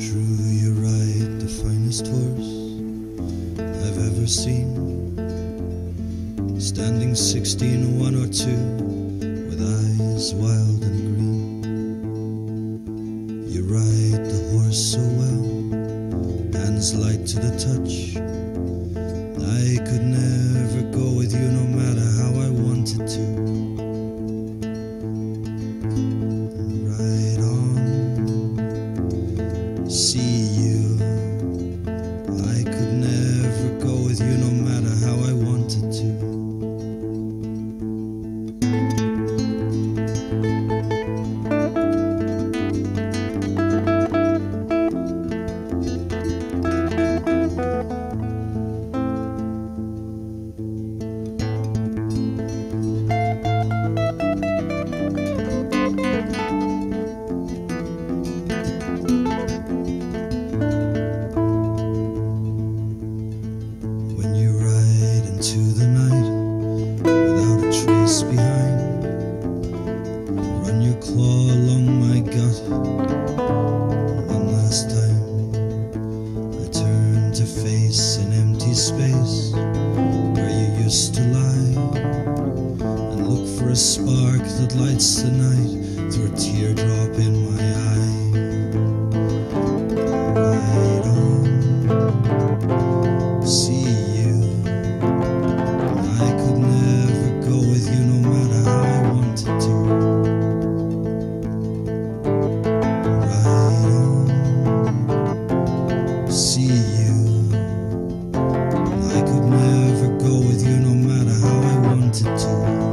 True, you ride the finest horse I've ever seen. Standing sixteen, one or two, with eyes wild and green. You ride the horse so well, hands light to the touch. I could never go with you no see you. I could never go with you no matter into the night without a trace behind, run your claw along my gut. One last time, I turn to face an empty space where you used to lie and look for a spark that lights the night through a teardrop in my to.